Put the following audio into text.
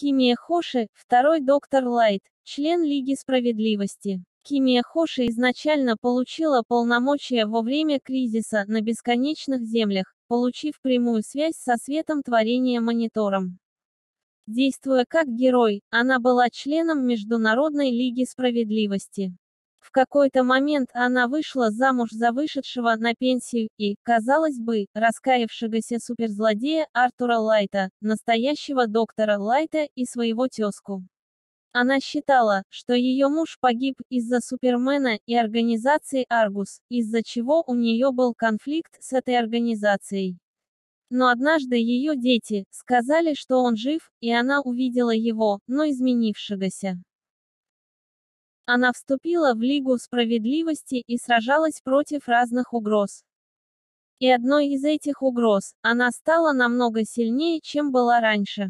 Кимия Хоши, второй доктор Лайт, член Лиги Справедливости. Кимия Хоши изначально получила полномочия во время кризиса на бесконечных землях, получив прямую связь со светом творения монитором. Действуя как герой, она была членом Международной Лиги Справедливости. В какой-то момент она вышла замуж за вышедшего на пенсию и, казалось бы, раскаявшегося суперзлодея Артура Лайта, настоящего доктора Лайта и своего тезку. Она считала, что ее муж погиб из-за Супермена и организации Аргус, из-за чего у нее был конфликт с этой организацией. Но однажды ее дети сказали, что он жив, и она увидела его, но изменившегося. Она вступила в Лигу справедливости и сражалась против разных угроз. И одной из этих угроз, она стала намного сильнее, чем была раньше.